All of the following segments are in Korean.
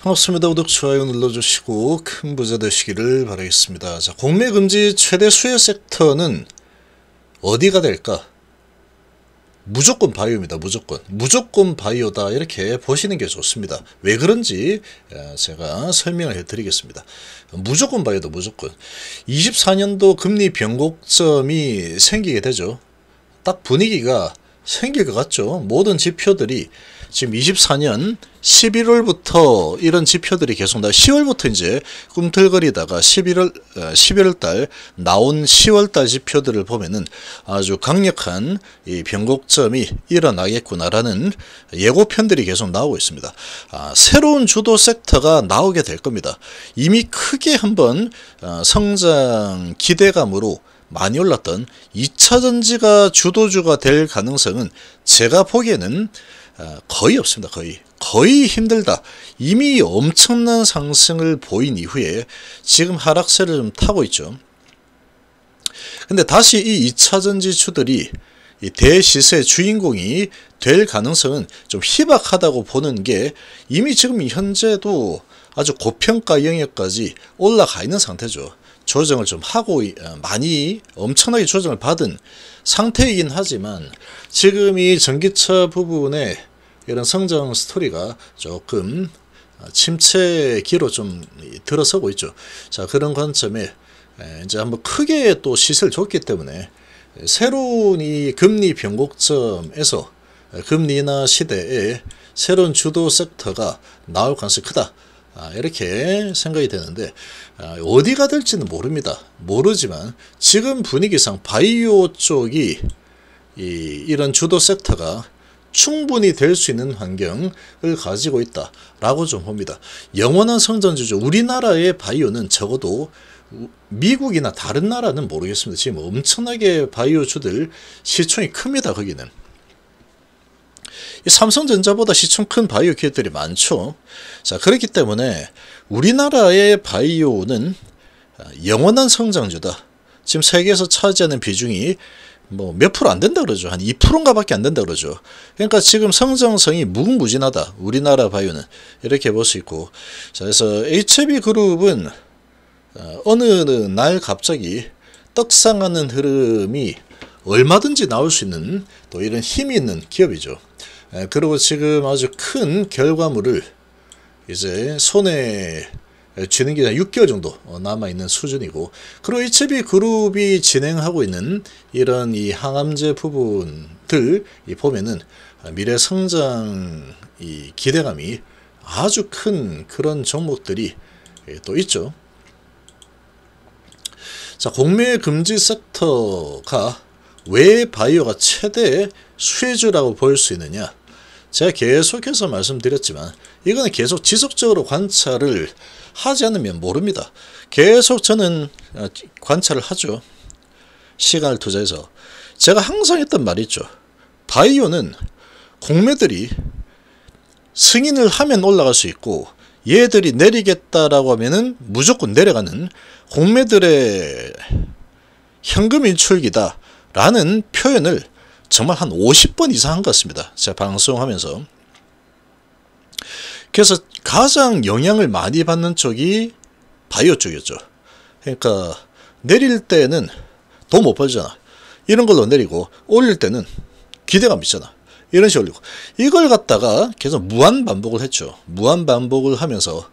반갑습니다. 구독, 좋아요 눌러주시고 큰 부자 되시기를 바라겠습니다. 자, 공매 금지 최대 수혜 섹터는 어디가 될까? 무조건 바이오입니다. 무조건. 무조건 바이오다. 이렇게 보시는 게 좋습니다. 왜 그런지 예, 제가 설명을 해드리겠습니다. 무조건 바이오다. 무조건. 24년도 금리 변곡점이 생기게 되죠. 딱 분위기가 생길 것 같죠. 모든 지표들이 지금 24년 11월부터 이런 지표들이 계속 나 10월부터 이제 꿈틀거리다가 11월 11월 어, 달 나온 10월 달 지표들을 보면은 아주 강력한 이 변곡점이 일어나겠구나라는 예고편들이 계속 나오고 있습니다. 아, 새로운 주도 섹터가 나오게 될 겁니다. 이미 크게 한번 어, 성장 기대감으로 많이 올랐던 2차 전지가 주도주가 될 가능성은 제가 보기에는 어, 거의 없습니다. 거의. 거의 힘들다. 이미 엄청난 상승을 보인 이후에 지금 하락세를 좀 타고 있죠. 근데 다시 이 2차 전지주들이 이 대시세 주인공이 될 가능성은 좀 희박하다고 보는 게 이미 지금 현재도 아주 고평가 영역까지 올라가 있는 상태죠. 조정을 좀 하고 어, 많이 엄청나게 조정을 받은 상태이긴 하지만 지금 이 전기차 부분에 이런 성장 스토리가 조금 침체기로 좀 들어서고 있죠. 자, 그런 관점에 이제 한번 크게 또 시세를 줬기 때문에 새로운 이 금리 변곡점에서 금리 나 시대에 새로운 주도 섹터가 나올 가능성이 크다. 아, 이렇게 생각이 되는데 아, 어디가 될지는 모릅니다. 모르지만 지금 분위기상 바이오 쪽이 이, 이런 주도 섹터가 충분히 될 수 있는 환경을 가지고 있다라고 좀 봅니다. 영원한 성장주죠. 우리나라의 바이오는 적어도 미국이나 다른 나라는 모르겠습니다. 지금 엄청나게 바이오주들 시총이 큽니다. 거기는. 삼성전자보다 시총 큰 바이오 기업들이 많죠. 자, 그렇기 때문에 우리나라의 바이오는 영원한 성장주다. 지금 세계에서 차지하는 비중이 뭐 몇 프로 안 된다 그러죠. 한 2%인가 밖에 안 된다 그러죠. 그러니까 지금 성장성이 무궁무진하다. 우리나라 바이오는. 이렇게 볼 수 있고. 자, 그래서 HB 그룹은 어, 어느 날 갑자기 떡상하는 흐름이 얼마든지 나올 수 있는 또 이런 힘이 있는 기업이죠. 그리고 지금 아주 큰 결과물을 이제 손에 쥐는 게 6개월 정도 어, 남아있는 수준이고 그리고 HB 그룹이 진행하고 있는 이런 이 항암제 부분들 보면은 미래 성장 이 기대감이 아주 큰 그런 종목들이 예, 또 있죠. 자, 공매 금지 섹터가 왜 바이오가 최대 수혜주라고 볼 수 있느냐? 제가 계속해서 말씀드렸지만 이거는 계속 지속적으로 관찰을 하지 않으면 모릅니다. 계속 저는 어, 관찰을 하죠. 시간을 투자해서. 제가 항상 했던 말이 있죠. 바이오는 공매들이 승인을 하면 올라갈 수 있고 얘들이 내리겠다라고 하면은 무조건 내려가는 공매들의 현금 인출기다 라는 표현을 정말 한 50번 이상 한 것 같습니다. 제가 방송하면서. 그래서 가장 영향을 많이 받는 쪽이 바이오 쪽이었죠. 그러니까 내릴 때는 돈 못 벌잖아. 이런 걸로 내리고 올릴 때는 기대감 있잖아. 이런 식으로 올리고 이걸 갖다가 계속 무한 반복을 했죠. 무한 반복을 하면서 예,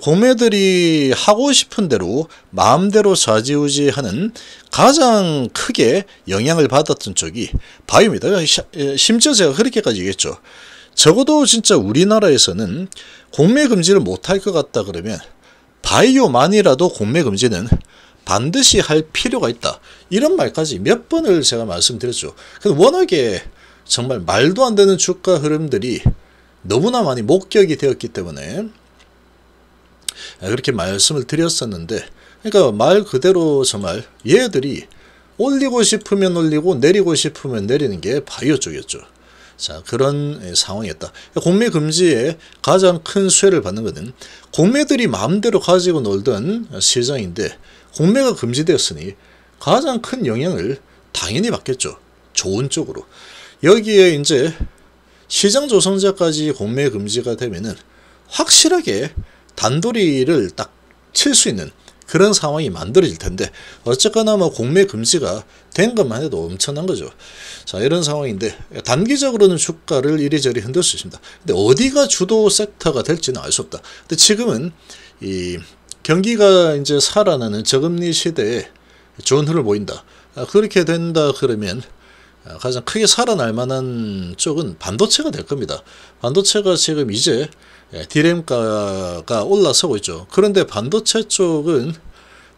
공매들이 하고 싶은 대로 마음대로 좌지우지하는 가장 크게 영향을 받았던 쪽이 바이오입니다. 예, 심지어 제가 그렇게까지 얘기했죠. 적어도 진짜 우리나라에서는 공매 금지를 못할 것 같다 그러면 바이오만이라도 공매 금지는 반드시 할 필요가 있다. 이런 말까지 몇 번을 제가 말씀드렸죠. 근데 워낙에 정말 말도 안 되는 주가 흐름들이 너무나 많이 목격이 되었기 때문에 그렇게 말씀을 드렸었는데 그러니까 말 그대로 정말 얘들이 올리고 싶으면 올리고 내리고 싶으면 내리는 게 바이오 쪽이었죠. 자, 그런 예, 상황이었다. 공매 금지에 가장 큰 수혜를 받는 것은 공매들이 마음대로 가지고 놀던 시장인데 공매가 금지되었으니 가장 큰 영향을 당연히 받겠죠. 좋은 쪽으로. 여기에 이제 시장 조성자까지 공매 금지가 되면은 확실하게 단도리를 딱 칠 수 있는 그런 상황이 만들어질 텐데 어쨌거나 뭐 공매 금지가 된 것만 해도 엄청난 거죠. 자 이런 상황인데 단기적으로는 주가를 이리저리 흔들 수 있습니다. 근데 어디가 주도 섹터가 될지는 알 수 없다. 근데 지금은 이 경기가 이제 살아나는 저금리 시대에 좋은 흐름을 보인다. 아, 그렇게 된다 그러면 가장 크게 살아날 만한 쪽은 반도체가 될 겁니다. 반도체가 지금 이제 디램가가 올라서고 있죠. 그런데 반도체 쪽은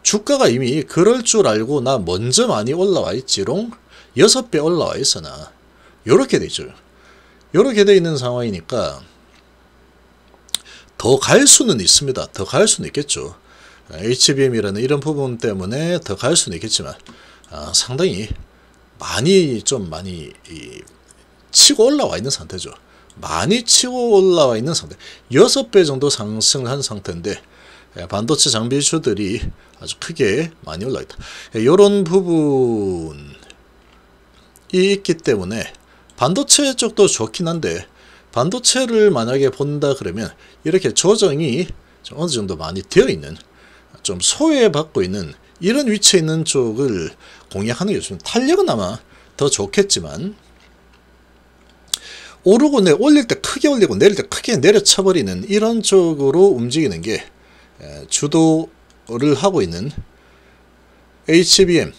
주가가 이미 그럴 줄 알고 나 먼저 많이 올라와 있지롱 6배 올라와 있어나 요렇게 되죠. 요렇게 돼 있는 상황이니까 더 갈 수는 있습니다. 더 갈 수는 있겠죠. HBM이라는 이런 부분 때문에 더 갈 수는 있겠지만 아, 상당히 많이 좀 많이 치고 올라와 있는 상태죠. 많이 치고 올라와 있는 상태. 6배 정도 상승을 한 상태인데 예, 반도체 장비주들이 아주 크게 많이 올라 있다. 이런 예, 부분이 있기 때문에 반도체 쪽도 좋긴 한데 반도체를 만약에 본다 그러면 이렇게 조정이 어느 정도 많이 되어 있는 좀 소외받고 있는 이런 위치에 있는 쪽을 공략하는 게 좋습니다. 탄력은 아마 더 좋겠지만 오르고 내 올릴 때 크게 올리고 내릴 때 크게 내려쳐버리는 이런 쪽으로 움직이는 게 주도를 하고 있는 HBM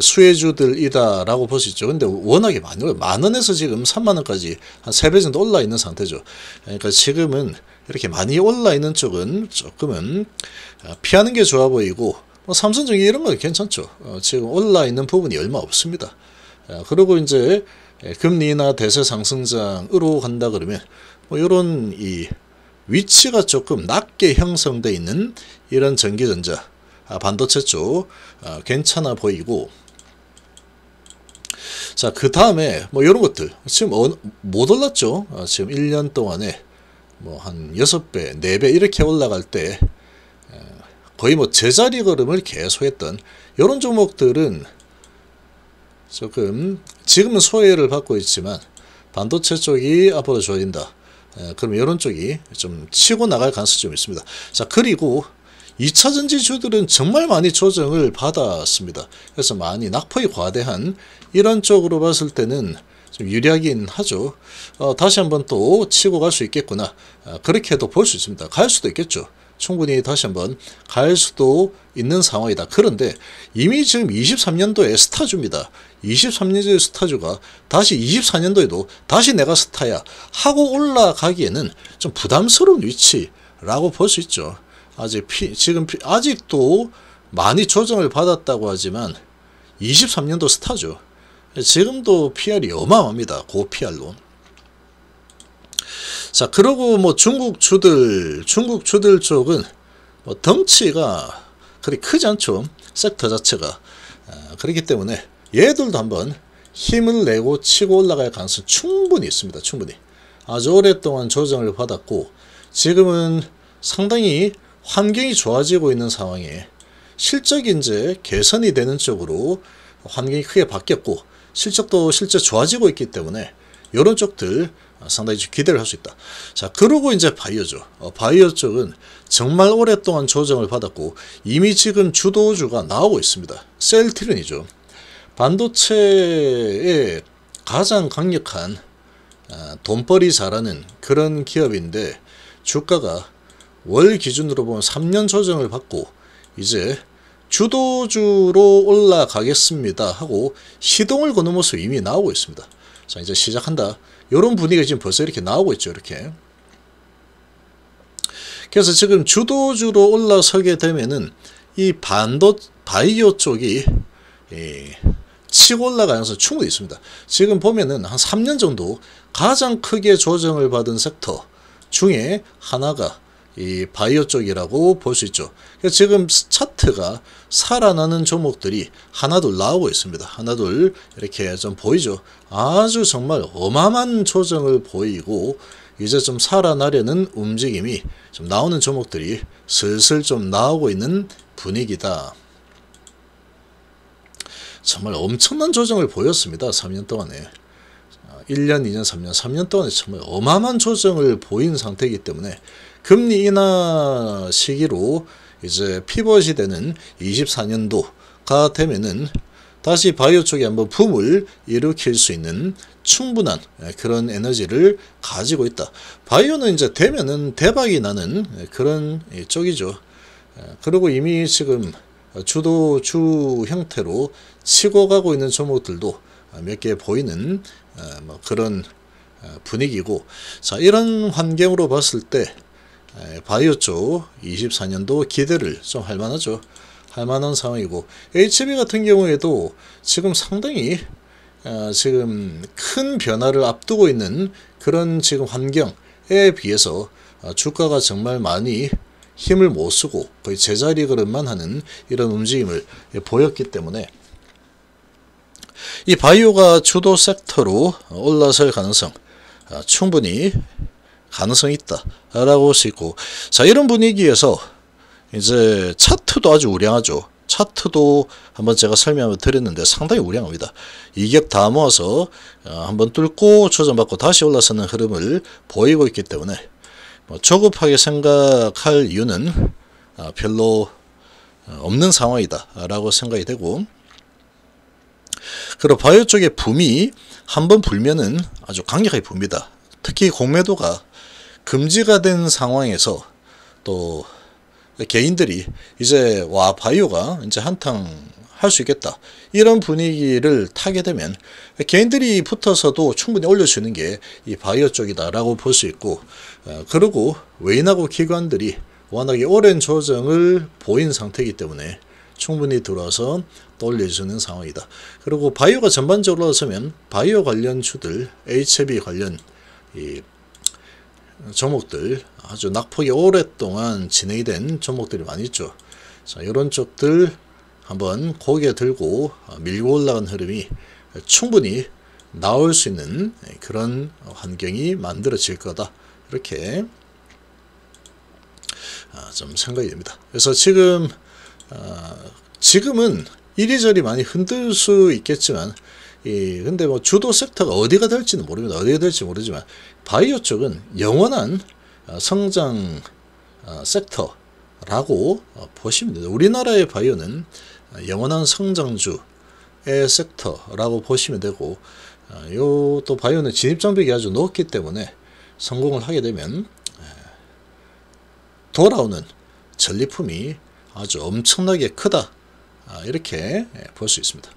수혜주들이다라고 볼 수 있죠. 근데 워낙에 많이 올라 만 원에서 지금 3만 원까지 한 3배 정도 올라 있는 상태죠. 그러니까 지금은 이렇게 많이 올라 있는 쪽은 조금은 피하는 게 좋아 보이고 뭐 삼성전기 이런 거 괜찮죠. 어, 지금 올라 있는 부분이 얼마 없습니다. 그리고 이제 금리나 대세 상승장으로 간다 그러면 뭐 이런 이 위치가 조금 낮게 형성되어 있는 이런 전기전자 아, 반도체 쪽 아, 괜찮아 보이고 자 그 다음에 뭐 이런 것들 지금 어, 못 올랐죠 아, 지금 1년 동안에 뭐 한 6배 4배 이렇게 올라갈 때 거의 뭐 제자리 걸음을 계속했던 이런 종목들은 조금 지금은 소외를 받고 있지만 반도체 쪽이 앞으로 좋아진다. 그럼 이런 쪽이 좀 치고 나갈 가능성이 좀 있습니다. 자 그리고 2차 전지 주들은 정말 많이 조정을 받았습니다. 그래서 많이 낙폭이 과대한 이런 쪽으로 봤을 때는 좀 유리하긴 하죠. 어, 다시 한번 또 치고 갈 수 있겠구나. 어, 그렇게도 볼 수 있습니다. 갈 수도 있겠죠. 충분히 다시 한번 갈 수도 있는 상황이다. 그런데 이미 지금 23년도에 스타주입니다. 23년도의 스타주가 다시 24년도에도 다시 내가 스타야 하고 올라가기에는 좀 부담스러운 위치라고 볼 수 있죠. 아직 피, 지금 피, 아직도 많이 조정을 받았다고 하지만 23년도 스타죠. 지금도 PR이 어마어마합니다. 고 PR로. 자, 그러고 뭐 중국 주들, 중국 주들 쪽은 뭐 덩치가 그리 크지 않죠. 섹터 자체가. 아, 그렇기 때문에 얘들도 한번 힘을 내고 치고 올라갈 가능성이 충분히 있습니다. 충분히. 아주 오랫동안 조정을 받았고 지금은 상당히 환경이 좋아지고 있는 상황에 실적이 이제 개선이 되는 쪽으로 환경이 크게 바뀌었고 실적도 실제 좋아지고 있기 때문에 이런 쪽들 상당히 기대를 할 수 있다. 자, 그러고 이제 바이오죠. 어, 바이오 쪽은 정말 오랫동안 조정을 받았고 이미 지금 주도주가 나오고 있습니다. 셀트린이죠. 반도체에 가장 강력한 아, 돈벌이 잘하는 그런 기업인데 주가가 월 기준으로 보면 3년 조정을 받고 이제 주도주로 올라가겠습니다 하고 시동을 거는 모습이 이미 나오고 있습니다. 자 이제 시작한다. 이런 분위기가 지금 벌써 이렇게 나오고 있죠. 이렇게. 그래서 지금 주도주로 올라서게 되면은 이 반도 바이오 쪽이 예, 치고 올라가면서 충분히 있습니다. 지금 보면은 한 3년 정도 가장 크게 조정을 받은 섹터 중에 하나가 이 바이오 쪽이라고 볼 수 있죠. 지금 차트가 살아나는 종목들이 하나둘 나오고 있습니다. 하나둘 이렇게 좀 보이죠. 아주 정말 어마어마한 조정을 보이고 이제 좀 살아나려는 움직임이 좀 나오는 종목들이 슬슬 좀 나오고 있는 분위기다. 정말 엄청난 조정을 보였습니다. 3년 동안에. 1년, 2년, 3년, 3년 동안에 정말 어마어마한 조정을 보인 상태이기 때문에 금리 인하 시기로 이제 피벗이 되는 24년도가 되면은 다시 바이오 쪽에 한번 붐을 일으킬 수 있는 충분한 예, 그런 에너지를 가지고 있다. 바이오는 이제 되면은 대박이 나는 예, 그런 쪽이죠. 예, 그리고 이미 지금 주도 주 형태로 치고 가고 있는 종목들도 몇 개 보이는 뭐 그런 분위기고 자 이런 환경으로 봤을 때 바이오 쪽 24년도 기대를 좀 할 만하죠. 할 만한 상황이고 HB 같은 경우에도 지금 상당히 어, 지금 큰 변화를 앞두고 있는 그런 지금 환경에 비해서 어, 주가가 정말 많이 힘을 못 쓰고 거의 제자리 걸음만 하는 이런 움직임을 보였기 때문에 이 바이오가 주도 섹터로 올라설 가능성 어, 충분히 가능성이 있다라고 있고 자 이런 분위기에서 이제 차트도 아주 우량하죠. 차트도 한번 제가 설명을 드렸는데 상당히 우량합니다. 이격 다 모아서 어, 한번 뚫고 조정받고 다시 올라서는 흐름을 보이고 있기 때문에 뭐 조급하게 생각할 이유는 어, 별로 어, 없는 상황이다 라고 생각이 되고 그리고 바이오 쪽의 붐이 한번 불면은 아주 강력하게 붑니다. 특히 공매도가 금지가 된 상황에서 또 개인들이 이제 와 바이오가 이제 한탕 할 수 있겠다 이런 분위기를 타게 되면 개인들이 붙어서도 충분히 있는 게 이 바이오 쪽이다라고 볼 수 있고 어, 그리고 외인하고 기관들이 워낙에 오랜 조정을 보인 상태이기 때문에 충분히 들어와서 또 올려주는 상황이다. 그리고 바이오가 전반적으로 올라서면 바이오 관련 주들, HB 관련 이 종목들 아주 낙폭이 오랫동안 진행이 된 종목들이 많이 있죠. 자, 이런 쪽들 한번 고개 들고 밀고 올라간 흐름이 충분히 나올 수 있는 그런 환경이 만들어질 거다. 이렇게 아, 좀 생각이 됩니다. 그래서 지금 아, 지금은 이리저리 많이 흔들 수 있겠지만 이 근데 뭐 주도 섹터가 어디가 될지는 모릅니다. 어디가 될지 모르지만 바이오 쪽은 영원한 어, 성장 어, 섹터라고 어, 보시면 됩니다. 우리나라의 바이오는 영원한 성장주의 섹터라고 보시면 되고 요 또 바이오는 진입 장벽이 아주 높기 때문에 성공을 하게 되면 돌아오는 전리품이 아주 엄청나게 크다 아, 이렇게 볼 수 있습니다.